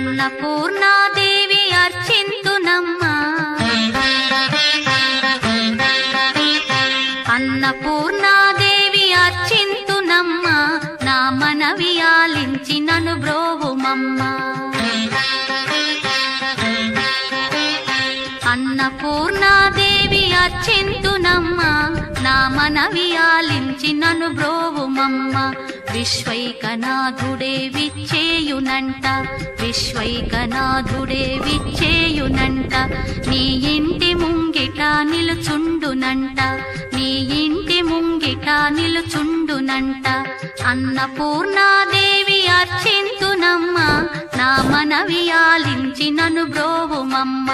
అన్నపూర్ణాదేవి అర్చింతునమ్మా. అన్నపూర్ణాదేవి అర్చింతునమ్మా నా మనవి ఆలించి నను బ్రోవుమమ్మా అన్నపూర్ణాదేవి అర్చింతునమ్మా మనవి ఆలించి నను బ్రోవుమమ్మ విశ్వైకనాథుడే విచ్చేయునంట. విశ్వైకనాథుడే విచ్చేయునంట. నీ ఇంటి ముంగిట నిలుచుండునంట. నీ ఇంటి ముంగిట నిలుచుండునంట. అన్నపూర్ణాదేవి అర్చింతునమ్మ. నా మనవి ఆలించి నను బ్రోవుమమ్మ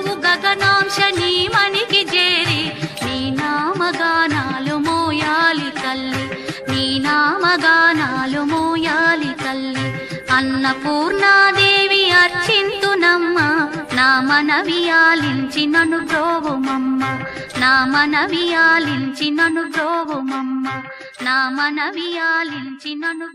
నీవు గగనాంశ నీ మణికి చేరి నీ నామగానాలు మోయాలి తల్లి నీ నామగానాలు మోయాలి తల్లి. అన్నపూర్ణాదేవి అర్చింతునమ్మ నా మనవి ఆలించి నన్ను ద్రోవుమమ్మ నా మనవి ఆలించి నన్ను ద్రోవుమమ్మ నా మనవి ఆలించి నన్ను